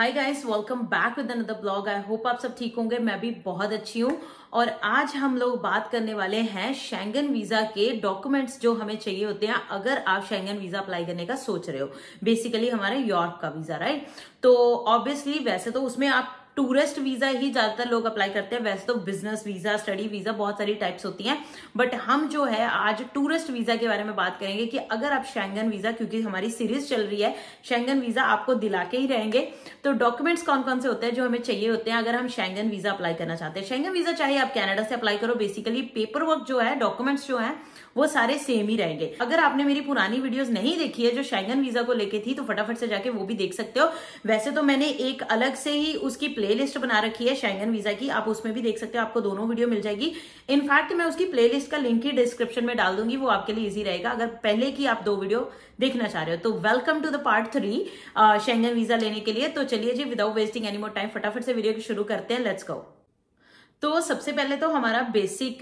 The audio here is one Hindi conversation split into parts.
Hi guys welcome back with another blog I hope आप सब ठीक होंगे। मैं भी बहुत अच्छी हूँ। और आज हम लोग बात करने वाले हैं शेंगन वीज़ा के डॉक्यूमेंट्स जो हमें चाहिए होते हैं। अगर आप शेंगन वीज़ा अप्लाई करने का सोच रहे हो। बेसिकली हमारे यूरोप का वीज़ा राइट तो ऑब्वियसली वैसे तो उसमें आप टूरिस्ट वीज़ा ही ज़्यादातर लोग अप्लाई करते हैं। वैसे तो बिज़नेस वीज़ा स्टडी वीज़ा बहुत सारी टाइप्स होती हैं। बट हम जो है, आज टूरिस्ट वीज़ा के बारे में बात करेंगे कि अगर आप शेंगन वीज़ा क्योंकि हमारी सीरीज़ चल रही है शेंगन वीज़ा आपको दिला के ही रहेंगे। तो डॉक्यूमेंट्स कौन कौन से होते हैं जो हमें चाहिए होते हैं अगर हम शेंगन वीज़ा अप्लाई करना चाहते हैं? शेंगन वीज़ा चाहे आप कैनेडा से अप्लाई करो बेसिकली पेपर वर्क जो है डॉक्यूमेंट्स जो है, वो सारे सेम ही रहेंगे। अगर आपने मेरी पुरानी वीडियोस नहीं देखी है जो शेंगन वीज़ा को लेके थी तो फटाफट से जाके वो भी देख सकते हो। वैसे तो मैंने एक अलग से ही उसकी प्लेलिस्ट बना रखी है शेंगन वीज़ा की। आप उसमें भी देख सकते हो, आपको दोनों वीडियो मिल जाएगी। इनफैक्ट मैं उसकी प्लेलिस्ट का लिंक ही डिस्क्रिप्शन में डाल दूँगी, वो आपके लिए इजी रहेगा। अगर पहले की आप दो वीडियो देखना चाह रहे हो तो welcome to the part three Schengen visa लेने के लिए। तो चलिए जी without wasting any more time फटाफट से वीडियो शुरू करते हैं लेट्स गो तो सबसे पहले तो हमारा बेसिक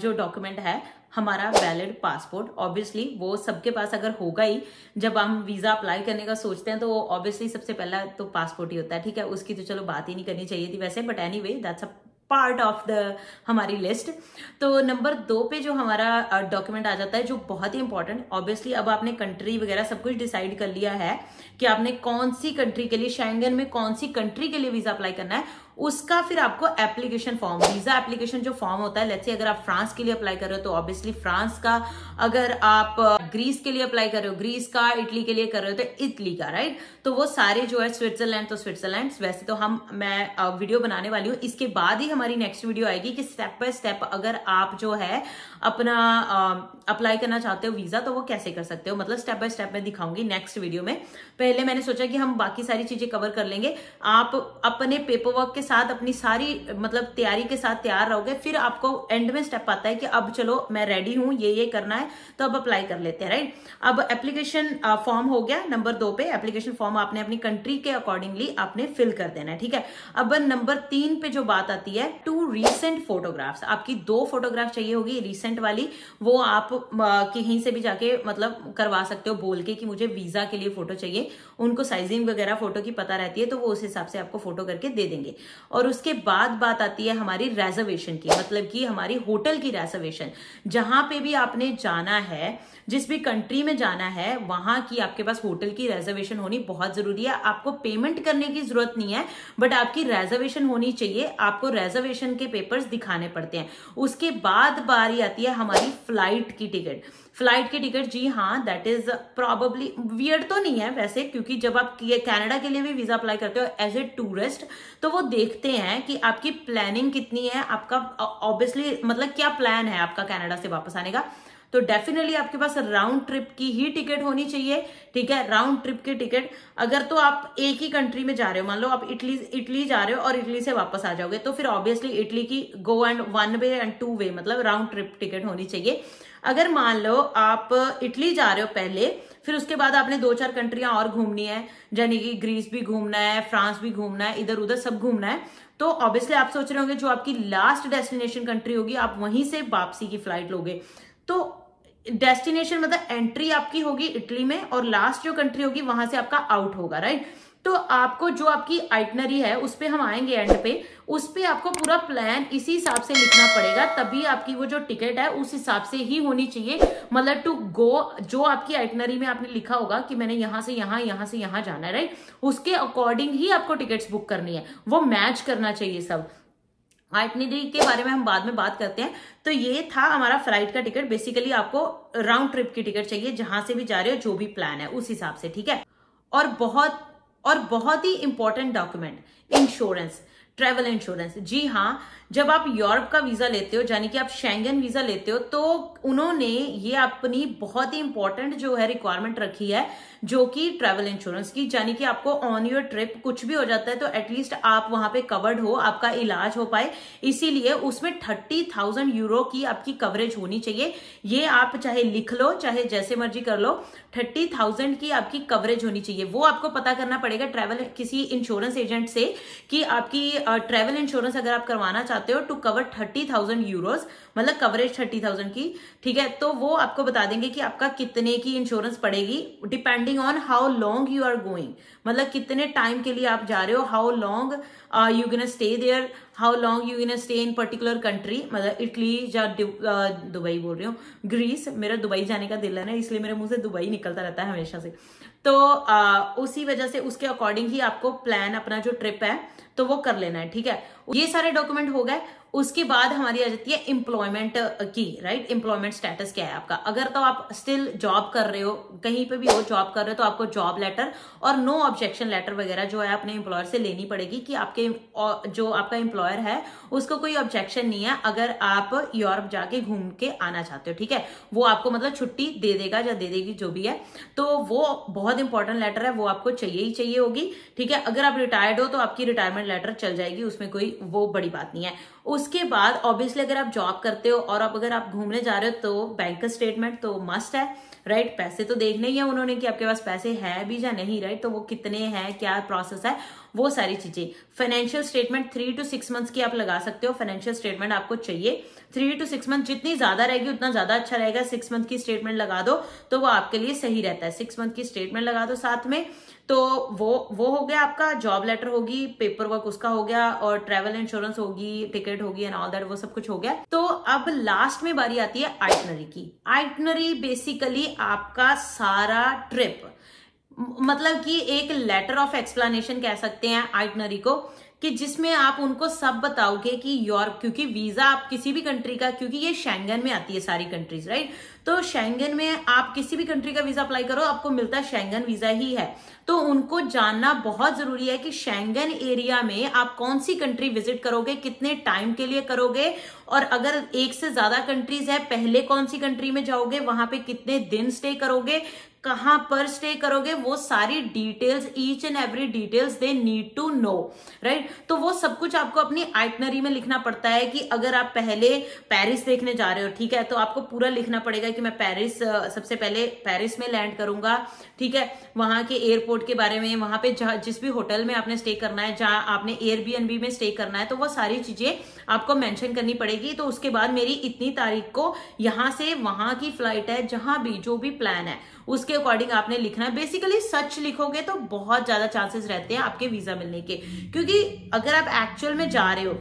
जो डॉक्यूमेंट है हमारा वैलिड पासपोर्ट ऑब्वियसली वो सबके पास अगर होगा ही, जब हम वीज़ा अप्लाई करने का सोचते हैं तो वो ऑब्वियसली सबसे पहला तो पासपोर्ट ही होता है, ठीक है? उसकी तो चलो बात ही नहीं करनी चाहिए थी वैसे but any way that's a part of the हमारी लिस्ट तो नंबर दो पे जो हमारा डॉक्यूमेंट आ जाता है, जो बहुत ही इंपॉर्टेंट ऑब्वियसली अब आपने कंट्री वगैरह सब कुछ डिसाइड कर लिया है कि आपने कौन सी कंट्री के लिए शेंगन में कौन सी कंट्री के लिए वीज़ा अप्लाई करना है उसका फिर आपको एप्लीकेशन फॉर्म वीज़ा एप्लीकेशन जो फॉर्म होता है लेट्स अगर आप फ्रांस के लिए अप्लाई कर रहे हो तो ऑब्वियसली फ्रांस का, अगर आप ग्रीस के लिए अप्लाई कर रहे हो ग्रीस का इटली के लिए कर रहे हो तो इटली का राइट तो वो सारे जो है स्विट्जरलैंड तो स्विट्जरलैंड वैसे तो हम, मैं वीडियो बनाने वाली हूँ। इसके बाद ही हमारी नेक्स्ट वीडियो आएगी कि स्टेप बाय स्टेप अगर आप जो है अपना अप्लाई करना चाहते हो वीज़ा तो वो कैसे कर सकते हो? मतलब स्टेप बाय स्टेप मैं दिखाऊँगी नेक्स्ट वीडियो में। पहले मैंने सोचा कि हम बाकी सारी चीज़ें कवर कर लेंगे। आप अपने पेपर वर्क के साथ अपनी सारी मतलब तैयारी के साथ तैयार रहोगे, फिर आपको एंड में स्टेप आता है कि अब चलो मैं रेडी हूँ, ये ये करना है तो अब अप्लाई कर लेते हैं राइट अब एप्लीकेशन फॉर्म हो गया नंबर दो पे। एप्लीकेशन फॉर्म आपने अपनी कंट्री के अकॉर्डिंगली आपने फिल कर देना है, ठीक है? अब नंबर तीन पे जो बात आती है टू रिसेंट फोटोग्राफ्स आपकी दो फोटोग्राफ चाहिए होगी रिसेंट वाली, वो आप कहीं से भी जाके मतलब करवा सकते हो, बोल के कि मुझे वीज़ा के लिए फ़ोटो चाहिए। उनको साइजिंग वगैरह फ़ोटो की पता रहती है तो वो उस हिसाब से आपको फ़ोटो करके दे देंगे। और उसके बाद बात आती है हमारी रेजर्वेशन की मतलब कि हमारी होटल की रेजर्वेशन जहाँ पे भी आपने जाना है, जिस भी कंट्री में जाना है, वहाँ की आपके पास होटल की रेजर्वेशन होनी बहुत ज़रूरी है। आपको पेमेंट करने की ज़रूरत नहीं है बट आपकी रेजर्वेशन होनी चाहिए। आपको रेजर्वेशन के पेपर्स दिखाने पड़ते हैं। उसके बाद बारी आती है हमारी फ़्लाइट की टिकट फ़्लाइट की टिकट जी हाँ दैट इज़ प्रॉबली वियर्ड तो नहीं है वैसे, क्योंकि जब आप कनाडा के लिए भी वीज़ा अप्लाई करते हो एज ए टूरिस्ट तो वो देखते हैं कि आपकी प्लानिंग कितनी है, आपका ऑब्वियसली मतलब क्या प्लान है आपका कनाडा से वापस आने का। तो डेफिनेटली आपके पास राउंड ट्रिप की ही टिकट होनी चाहिए, ठीक है? राउंड ट्रिप की टिकट अगर तो आप एक ही कंट्री में जा रहे हो, मान लो आप इटली इटली जा रहे हो और इटली से वापस आ जाओगे तो फिर ऑब्वियसली इटली की go and one way and two way मतलब राउंड ट्रिप टिकट होनी चाहिए। अगर मान लो आप इटली जा रहे हो पहले, फिर उसके बाद आपने दो चार कंट्रियाँ और घूमनी है, यानी कि ग्रीस भी घूमना है, फ्रांस भी घूमना है, इधर उधर सब घूमना है तो ऑब्वियसली आप सोच रहे होंगे जो आपकी लास्ट डेस्टिनेशन कंट्री होगी, आप वहीं से वापसी की फ़्लाइट लोगे। तो डेस्टिनेशन मतलब एंट्री आपकी होगी इटली में और लास्ट जो कंट्री होगी, वहाँ से आपका आउट होगा राइट तो आपको जो आपकी आइटनरी है, उस पर हम आएँगे एंड पे। उस पर आपको पूरा प्लान इसी हिसाब से लिखना पड़ेगा, तभी आपकी वो जो टिकट है, उस हिसाब से ही होनी चाहिए। मतलब टू गो जो आपकी आइटनरी में आपने लिखा होगा कि मैंने यहाँ से यहाँ यहाँ से यहाँ जाना है राइट उसके अकॉर्डिंग ही आपको टिकट्स बुक करनी है। वो मैच करना चाहिए सब। आइटनरी के बारे में हम बाद में बात करते हैं। तो ये था हमारा फ़्लाइट का टिकट बेसिकली आपको राउंड ट्रिप की टिकट चाहिए, जहाँ से भी जा रहे हो, जो भी प्लान है, उस हिसाब से, ठीक है? और बहुत और बहुत ही important document insurance travel insurance जी हाँ जब आप यूरोप का वीज़ा लेते हो, यानी कि आप शेंगन वीज़ा लेते हो तो उन्होंने ये अपनी बहुत ही इंपॉर्टेंट जो है रिक्वायरमेंट रखी है, जो कि ट्रेवल इंश्योरेंस की, यानी कि आपको ऑन योर ट्रिप कुछ भी हो जाता है तो एटलीस्ट आप वहाँ पे कवर्ड हो, आपका इलाज हो पाए। इसीलिए उसमें थर्टी थाउज़ेंड यूरो की आपकी कवरेज होनी चाहिए। ये आप चाहे लिख लो, चाहे जैसे मर्ज़ी कर लो थर्टी थाउज़ेंड की आपकी कवरेज होनी चाहिए। वो आपको पता करना पड़ेगा ट्रेवल किसी इंश्योरेंस एजेंट से कि आपकी ट्रेवल इंश्योरेंस अगर आप करवाना चाहते हो to cover thirty thousand euros मतलब कवरेज थर्टी थाउज़ेंड की, ठीक है? तो वो आपको बता देंगे कि आपका कितने की इंश्योरेंस पड़ेगी depending on how long you are going मतलब कितने टाइम के लिए आप जा रहे हो how long you can stay there how long you in stay in particular country मतलब इटली या दुबई बोल रही हूँ। ग्रीस मेरा दुबई जाने का दिल है ना इसलिए मेरे मुँह से दुबई निकलता रहता है हमेशा से। तो आ, उसी वजह से उसके अकॉर्डिंग ही आपको प्लान अपना जो ट्रिप है तो वो कर लेना है ठीक है? ये सारे डॉक्यूमेंट हो गए। उसके बाद हमारी आ जाती है एम्प्लॉयमेंट की राइट एम्प्लॉयमेंट स्टेटस क्या है आपका? अगर तो आप स्टिल जॉब कर रहे हो, कहीं पे भी हो जॉब कर रहे हो तो आपको जॉब लेटर और नो ऑब्जेक्शन लेटर वगैरह जो है अपने एम्प्लॉयर से लेनी पड़ेगी कि आपके जो आपका एम्प्लॉयर है, उसको कोई ऑब्जेक्शन नहीं है अगर आप यूरोप जाके घूम के आना चाहते हो, ठीक है? वो आपको मतलब छुट्टी दे देगा या दे देगी जो भी है तो वो बहुत इंपॉर्टेंट लेटर है, वो आपको चाहिए ही चाहिए होगी, ठीक है? अगर आप रिटायर्ड हो तो आपकी रिटायरमेंट लेटर चल जाएगी, उसमें कोई वो बड़ी बात नहीं है। उसके बाद ऑब्वियसली अगर आप जॉब करते हो और अब अगर आप घूमने जा रहे हो तो बैंक का स्टेटमेंट तो मस्ट है राइट right? पैसे तो देखने ही है उन्होंने कि आपके पास पैसे है भी या नहीं राइट right? तो वो कितने हैं, क्या प्रोसेस है, वो सारी चीज़ें। Financial statement three to six months की आप लगा सकते हो। फाइनेंशियल स्टेटमेंट आपको चाहिए। थ्री टू सिक्स मंथ जितनी ज़्यादा रहेगी, उतना ज़्यादा अच्छा रहेगा। सिक्स मंथ की स्टेटमेंट लगा दो तो वो आपके लिए सही रहता है। सिक्स मंथ की स्टेटमेंट लगा दो साथ में। तो वो वो हो गया आपका जॉब लेटर होगी पेपर वर्क उसका हो गया और ट्रेवल इंश्योरेंस होगी टिकट होगी एंड ऑल दैट वो सब कुछ हो गया। तो अब लास्ट में बारी आती है आइटनरी की। आइटनरी बेसिकली आपका सारा ट्रिप मतलब कि एक लेटर ऑफ़ एक्सप्लेनेशन कह सकते हैं आइटनरी को। कि जिसमें आप उनको सब बताओगे कि यूरोप, क्योंकि वीज़ा आप किसी भी कंट्री का, क्योंकि ये शेंगन में आती है सारी कंट्रीज़ राइट तो शेंगन में आप किसी भी कंट्री का वीज़ा अप्लाई करो, आपको मिलता है शेंगन वीज़ा ही है। तो उनको जानना बहुत ज़रूरी है कि शेंगन एरिया में आप कौन सी कंट्री विज़िट करोगे, कितने टाइम के लिए करोगे, और अगर एक से ज़्यादा कंट्रीज़ है, पहले कौन सी कंट्री में जाओगे, वहाँ पे कितने दिन स्टे करोगे कहाँ पर स्टे करोगे, वो सारी details each and every details they need to know right तो वो सब कुछ आपको अपनी आइटनरी में लिखना पड़ता है कि अगर आप पहले पेरिस देखने जा रहे हो, ठीक है? तो आपको पूरा लिखना पड़ेगा कि मैं पेरिस सबसे पहले पेरिस में लैंड करूँगा, ठीक है? वहाँ के एयरपोर्ट के बारे में, वहाँ पे जिस भी होटल में आपने स्टे करना है, जहाँ आपने एयरबीएनबी में स्टे करना है तो वो सारी चीज़ें आपको मेंशन करनी पड़ेगी। तो उसके बाद मेरी इतनी तारीख को यहाँ से वहाँ की फ़्लाइट है, जहाँ भी, जो भी प्लान है, उसके अकॉर्डिंग आपने लिखना है। बेसिकली सच लिखोगे तो बहुत ज़्यादा चांसेस रहते हैं आपके वीज़ा मिलने के। क्योंकि अगर आप एक्चुअल में जा रहे हो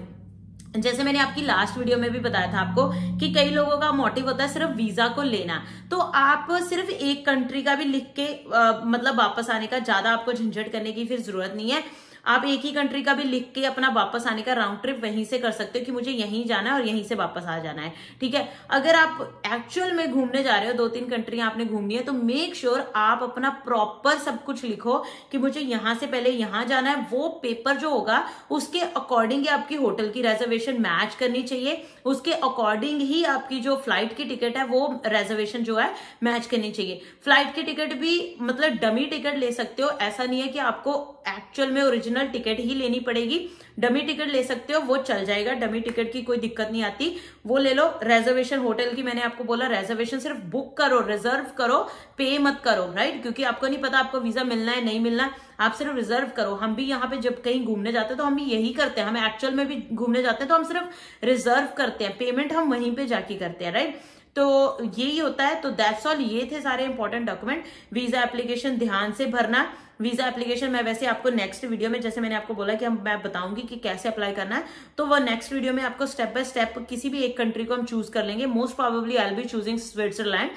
जैसे मैंने आपकी लास्ट वीडियो में भी बताया था आपको कि कई लोगों का मोटिव होता है सिर्फ़ वीज़ा को लेना। तो आप सिर्फ़ एक कंट्री का भी लिख के आ, मतलब वापस आने का ज़्यादा आपको झंझट करने की फिर ज़रूरत नहीं है। आप एक ही कंट्री का भी लिख के अपना वापस आने का राउंड ट्रिप वहीं से कर सकते हो कि मुझे यहीं जाना है और यहीं से वापस आ जाना है, ठीक है? अगर आप एक्चुअल में घूमने जा रहे हो, दो तीन कंट्री आपने घूमनी है तो मेक श्योर sure आप अपना प्रॉपर सब कुछ लिखो कि मुझे यहाँ से पहले यहाँ जाना है। वो पेपर जो होगा, उसके अकॉर्डिंग ही आपकी होटल की रिजर्वेशन मैच करनी चाहिए। उसके अकॉर्डिंग ही आपकी जो फ़्लाइट की टिकट है, वो रिजर्वेशन जो है मैच करनी चाहिए। फ़्लाइट की टिकट भी मतलब डमी टिकट ले सकते हो। ऐसा नहीं है कि आपको एक्चुअल में ओरिजिनल टिकट ही लेनी पड़ेगी। डमी टिकट ले सकते हो, वो चल जाएगा। डमी टिकट की कोई दिक्कत नहीं आती। वो ले लो रिजर्वेशन होटल की मैंने आपको बोला रिजर्वेशन सिर्फ़ बुक करो रिज़र्व करो पे मत करो राइट क्योंकि आपको नहीं पता आपको वीज़ा मिलना है, नहीं मिलना आप सिर्फ़ रिज़र्व करो। हम भी यहाँ पे जब कहीं घूमने जाते हैं तो हम भी यही करते हैं। हम एक्चुअल में भी घूमने जाते हैं तो हम सिर्फ़ रिज़र्व करते हैं। पेमेंट हम वहीं पे जाके करते हैं राइट तो यही होता है। तो दैट्स ऑल ये थे सारे इंपॉर्टेंट डॉक्यूमेंट वीज़ा एप्लीकेशन ध्यान से भरना। वीज़ा एप्लीकेशन मैं वैसे आपको नेक्स्ट वीडियो में, जैसे मैंने आपको बोला कि हम, मैं बताऊँगी कि कैसे अप्लाई करना है तो वो नेक्स्ट वीडियो में आपको स्टेप बाय स्टेप किसी भी एक कंट्री को हम चूज़ कर लेंगे। Most probably I be choosing Switzerland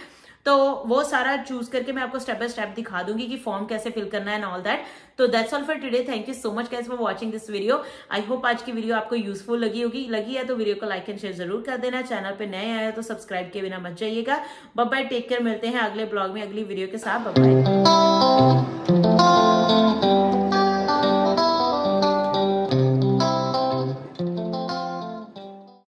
तो वो सारा चूज़ करके मैं आपको स्टेप बाय स्टेप दिखा दूँगी कि फॉर्म कैसे फिल करना है एंड ऑल दैट तो that's all for today thank you so much guys for watching this video I hope आज की वीडियो आपको यूजफुल लगी होगी। लगी है तो वीडियो को लाइक एंड शेयर ज़रूर कर देना। चैनल पे नए आए तो सब्सक्राइब के बिना मत जाइएगा। बाय टेक केयर मिलते हैं अगले ब्लॉग में, अगली वीडियो के साथ। बाय